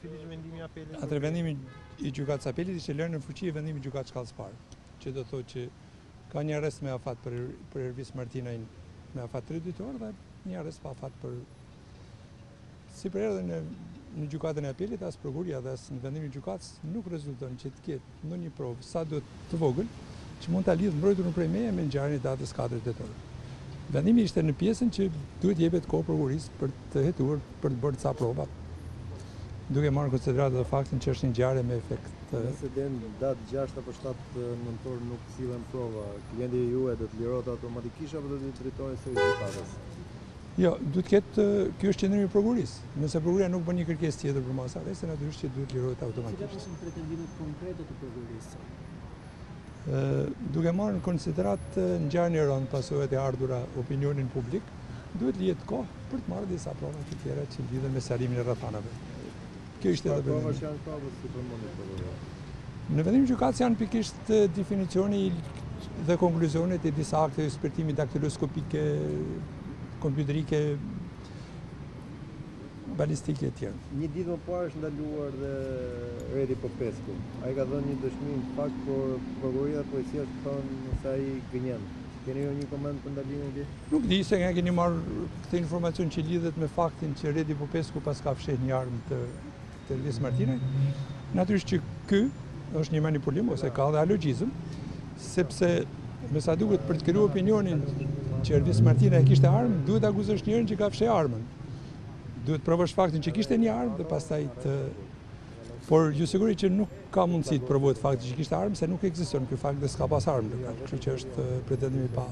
Cili është vendimi i apelit? Atëherë vendimi i gjykatës së apelit ishte lënë në fuqi vendimi i gjykatës shkallës parë, që do thotë që ka një arrest me afat për për Ervis Martinajn me afat 3 ditor dhe një arrest pa afat për si përherë dhe në gjykatën e apelit as prokuroria dhe as në vendimin e gjykatës nuk rezulton që të ketë ndonjë provë, sado të vogël, që mund ta lidhë të mbrojturin prej meje me ngjarjen e datës katër tetor. Vendimi ishte në pjesën që duhet jepet kohë prokurorisë për të hetuar, për të bërë ca prova, duke marrë në konsideratë edhe faktin që është një ngjarje me efekt. Nëse deri në datë gjashtë apo shtatë nëntor nuk sillen prova, klienti juaj do të lirohet automatikisht apo do t'i drejtoheni sërish gjykatës? Jo, duhet të ketë, ky është qëndrimi i prokurorisë. Nëse prokuroria nuk bën një kërkesë tjetër për masë arresti, natyrisht që duhet lirohet automatikisht. Cilat ishin pretendimet konkrete të prokurorisë? Duke marrë në konsideratë ngjarjen e rëndë, pasojat e ardhura, opinionin publik, duhet lihet kohë për të marrë disa prova të tjera që lidhen me sqarimin e rrethanave. Kjo ishte edhe vendimi. Prova që janë prova si për shembull të dhe. Në vendim gjykatës janë pikërisht definicioni dhe konkluzionet e disa akte ekspertimi daktiloskopike, kompjuterike, balistike e tjerë. Një ditë më parë është ndaluar dhe Redi Popesku. Ai ka dhënë një dëshmi pak, por prokuroria dhe policia thonë se ai gënjen. Keni ju një koment për ndalimin e tij? Nuk di se nga keni marrë këtë informacion që lidhet me faktin që Redi Popesku paska fshehur një armë të të Ervis Martinajt. Natyrisht që ky është një manipulim ose ka dhe alogizm, sepse me sa duket për të kriju opinionin që Ervis Martinaj kishte armë, duhet akuzosh njërin që ka fsheh armën. Duhet provosh faktin që kishte një armë dhe pastaj të Por ju siguroj që nuk ka mundësi të provohet fakti që kishte armë, se nuk ekziston ky fakt dhe s'ka pas armë në lokal, kështu që është pretendim i pa.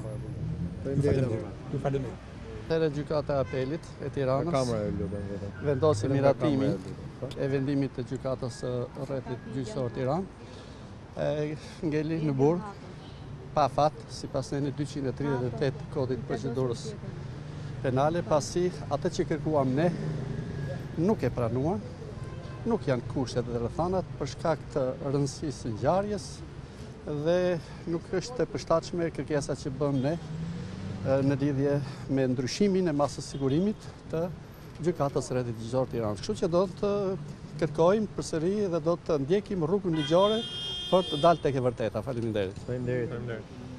Ju faleminderit. Ju faleminderit. Atëherë Gjykata e Apelit e Tiranës vendosi miratimin e vendimit të Gjykatës së Rrethit Gjyqësor Tiranë. Ngeli në burg, pa afat, sipas nenit 238 kodit procedurës penale, pasi atë që kërkuam ne, nuk e pranuan, nuk janë kushtet dhe rrethanat për shkak të rëndësisë së ngjarjes dhe nuk është e përshtatshme kërkesa që bëmë ne në lidhje me ndryshimin e masës sigurimit të Gjykatës Rrethit Gjyqësor Tiranë. Kështu që do të kërkojmë përsëri dhe do të ndjekim rrugën ligjore për të dalë tek e vërteta. Faleminderit. Faleminderit.